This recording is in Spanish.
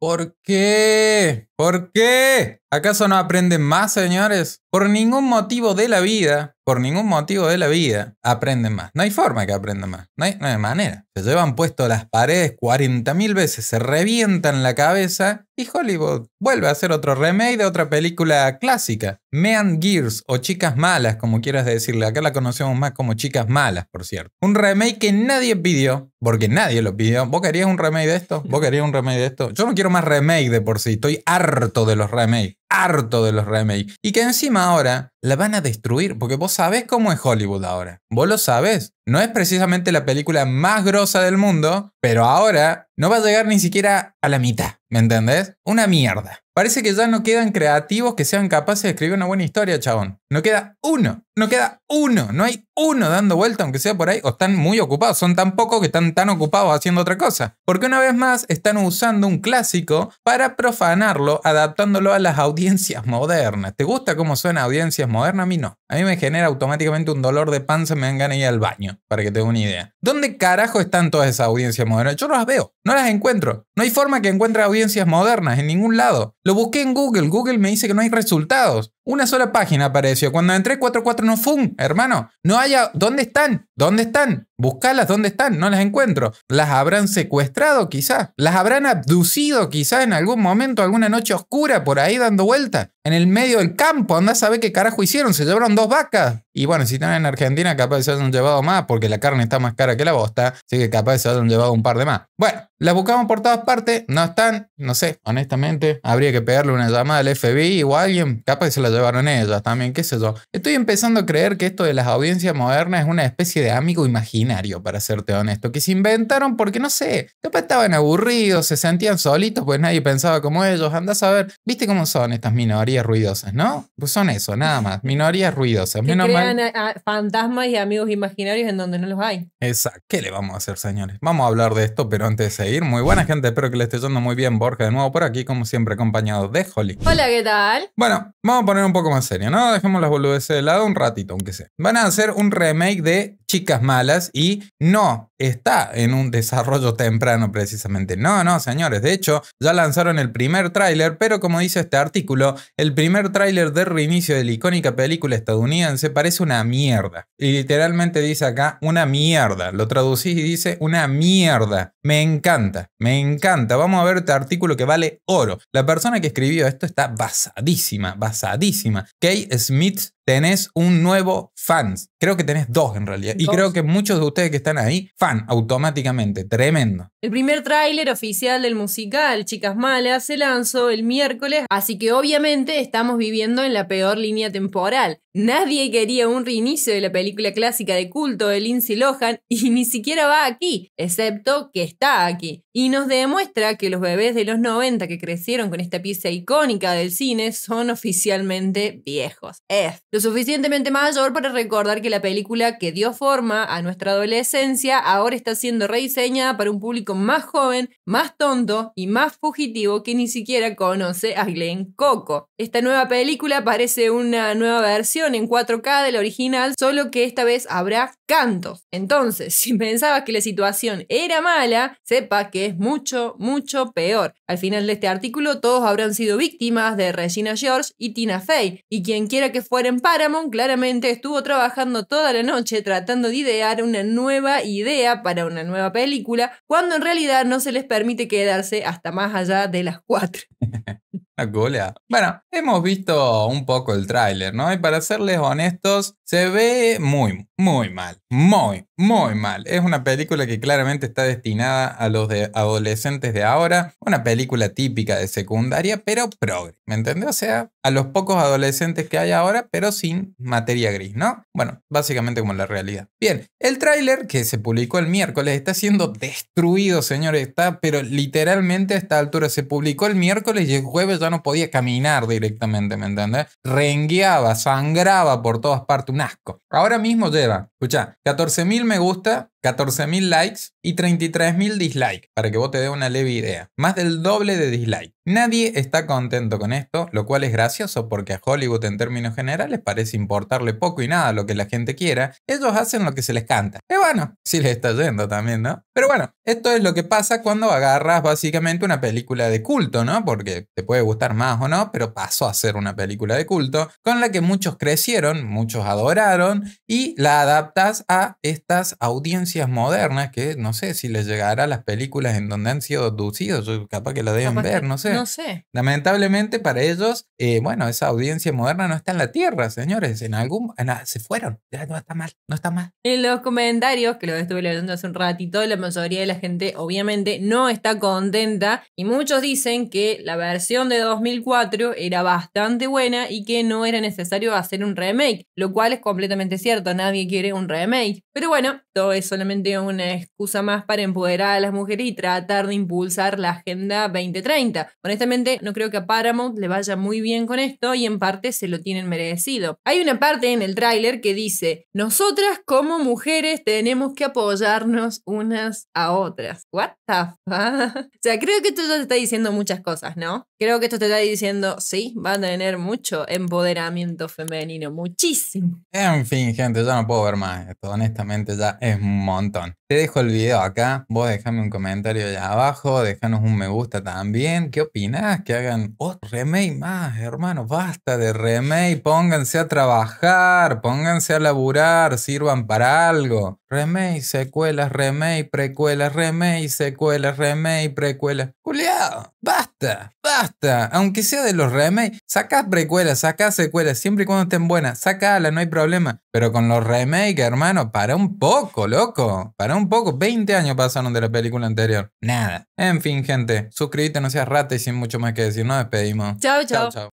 ¿Por qué? ¿Por qué? ¿Acaso no aprenden más, señores? Por ningún motivo de la vida, por ningún motivo de la vida, aprenden más. No hay forma que aprendan más. No hay, manera. Se llevan puesto las paredes 40.000 veces, se revientan la cabeza y Hollywood vuelve a hacer otro remake de otra película clásica. Man Gears o Chicas Malas, como quieras decirle. Acá la conocemos más como Chicas Malas, por cierto. Un remake que nadie pidió, porque nadie lo pidió. ¿Vos querías un remake de esto? ¿Vos querías un remake de esto? Yo no quiero más remake de por sí. Estoy harto de los remakes harto de los remakes. Y que encima ahora la van a destruir, porque vos sabés cómo es Hollywood ahora. Vos lo sabés. No es precisamente la película más grosa del mundo, pero ahora no va a llegar ni siquiera a la mitad. ¿Me entendés? Una mierda. Parece que ya no quedan creativos que sean capaces de escribir una buena historia, chabón. No queda uno. No queda uno. No hay uno dando vuelta, aunque sea por ahí. O están muy ocupados. Son tan pocos que están tan ocupados haciendo otra cosa. Porque una vez más están usando un clásico para profanarlo, adaptándolo a las audiencias modernas. ¿Te gusta cómo suena audiencias modernas? A mí no. A mí me genera automáticamente un dolor de panza, me dan ganas ir al baño, para que te una idea. ¿Dónde carajo están todas esas audiencias modernas? Yo no las veo, no las encuentro. No hay forma que encuentre audiencias modernas en ningún lado. Lo busqué en Google, Google me dice que no hay resultados. Una sola página apareció. Cuando entré 44 no fue, hermano. No haya. ¿Dónde están? ¿Dónde están? Buscalas, ¿dónde están? No las encuentro. ¿Las habrán secuestrado quizás? ¿Las habrán abducido quizás en algún momento, alguna noche oscura por ahí dando vuelta? En el medio del campo, anda a saber qué carajo hicieron. Se llevaron dos vacas. Y bueno, si están en Argentina, capaz se hayan llevado más, porque la carne está más cara que la bosta. Así que capaz se hayan llevado un par de más. Bueno, las buscamos por todas partes. No están. No sé, honestamente. Habría que pegarle una llamada al FBI o a alguien. Capaz se la llevaron ellas también, qué sé yo. Estoy empezando a creer que esto de las audiencias modernas es una especie de amigo imaginario, para serte honesto, que se inventaron porque no sé, capaz estaban aburridos, se sentían solitos, pues nadie pensaba como ellos. Andás a ver, ¿viste cómo son estas minorías ruidosas, no? Pues son eso, nada más, minorías ruidosas. Que crean a- a fantasmas y amigos imaginarios en donde no los hay. Exacto. ¿Qué le vamos a hacer, señores? Vamos a hablar de esto, pero antes de muy buena gente, espero que le esté yendo muy bien. Borja de nuevo por aquí, como siempre, acompañado de Holly. Hola, ¿qué tal? Bueno, vamos a poner un poco más serio, ¿no? Dejemos las boludeces de lado un ratito, aunque sea. Van a hacer un remake de Chicas Malas y no está en un desarrollo temprano precisamente. No, no, señores. De hecho, ya lanzaron el primer tráiler, pero como dice este artículo, el primer tráiler de reinicio de la icónica película estadounidense parece una mierda. Y literalmente dice acá una mierda. Lo traducís y dice una mierda. Me encanta, me encanta. Vamos a ver este artículo que vale oro. La persona que escribió esto está basadísima, basadísima. Kay Smith tenés un nuevo fans. Creo que tenés dos en realidad. Y creo que muchos de ustedes que están ahí, fan automáticamente. Tremendo. El primer tráiler oficial del musical Chicas Malas se lanzó el miércoles, así que obviamente estamos viviendo en la peor línea temporal. Nadie quería un reinicio de la película clásica de culto de Lindsay Lohan y ni siquiera va aquí, excepto que está aquí. Y nos demuestra que los bebés de los 90 que crecieron con esta pieza icónica del cine son oficialmente viejos. Es lo suficientemente mayor para recordar que la película que dio forma a nuestra adolescencia ahora está siendo rediseñada para un público más joven, más tonto y más fugitivo que ni siquiera conoce a Glenn Coco. Esta nueva película parece una nueva versión en 4K de la original, solo que esta vez habrá cantos. Entonces, si pensabas que la situación era mala, sepa que es mucho, mucho peor. Al final de este artículo, todos habrán sido víctimas de Regina George y Tina Fey, y quien quiera que fuera en Paramount claramente estuvo trabajando toda la noche tratando de idear una nueva idea para una nueva película, cuando en realidad no se les permite quedarse hasta más allá de las 4. Una goleada. Bueno, hemos visto un poco el tráiler, ¿no? Y para serles honestos, se ve muy, muy mal. Muy, muy mal. Es una película que claramente está destinada a los adolescentes de ahora. Una película típica de secundaria, pero progre. ¿Me entendés? O sea, a los pocos adolescentes que hay ahora, pero sin materia gris, ¿no? Bueno, básicamente como la realidad. Bien, el tráiler que se publicó el miércoles está siendo destruido, señores. Está, pero literalmente a esta altura se publicó el miércoles y el jueves ya no podía caminar directamente, ¿me entendés? Rengueaba, sangraba por todas partes, un asco. Ahora mismo lleva Escucha, 14.000 me gusta, 14.000 likes y 33.000 dislikes, para que vos te dé una leve idea. Más del doble de dislikes. Nadie está contento con esto, lo cual es gracioso porque a Hollywood en términos generales parece importarle poco y nada lo que la gente quiera. Ellos hacen lo que se les canta. Y bueno, sí les está yendo también, ¿no? Pero bueno, esto es lo que pasa cuando agarras básicamente una película de culto, ¿no? Porque te puede gustar más o no, pero pasó a ser una película de culto con la que muchos crecieron, muchos adoraron y la adaptas a estas audiencias modernas que no sé si les llegará a las películas en donde han sido abducidos, capaz que la deben ver, no sé. No sé. Lamentablemente para ellos, eh, bueno, esa audiencia moderna no está en la Tierra, señores. En algún, se fueron. Ya no está mal, no está mal. En los comentarios, que lo estuve leyendo hace un ratito, la mayoría de la gente obviamente no está contenta y muchos dicen que la versión de 2004 era bastante buena y que no era necesario hacer un remake, lo cual es completamente cierto, nadie quiere un remake. Pero bueno, todo es solamente una excusa más para empoderar a las mujeres y tratar de impulsar la Agenda 2030. Honestamente, no creo que a Paramount le vaya muy bien con esto y en parte se lo tienen merecido. Hay una parte en el tráiler que dice, nosotras como mujeres tenemos que apoyarnos unas a otras. What the fuck? O sea, creo que esto ya te está diciendo muchas cosas, ¿no? Creo que esto te está diciendo, sí, va a tener mucho empoderamiento femenino, muchísimo. En fin, gente, ya no puedo ver más esto, honestamente ya es un montón. Te dejo el video acá, vos dejame un comentario allá abajo, déjanos un me gusta también. ¿Qué opinás? Que hagan otro remake más, hermano, basta de remake, pónganse a trabajar, pónganse a laburar, sirvan para algo. Remake, secuelas, remake, precuelas, remake, secuelas, remake, precuelas. Juliado, basta, basta. Aunque sea de los remakes, sacá precuelas, sacá secuelas, siempre y cuando estén buenas, sacala, no hay problema. Pero con los remakes, hermano, para un poco, loco. Para un poco. 20 años pasaron de la película anterior. Nada. En fin, gente. Suscríbete, no seas rata y sin mucho más que decir. Nos despedimos. Chao. chao.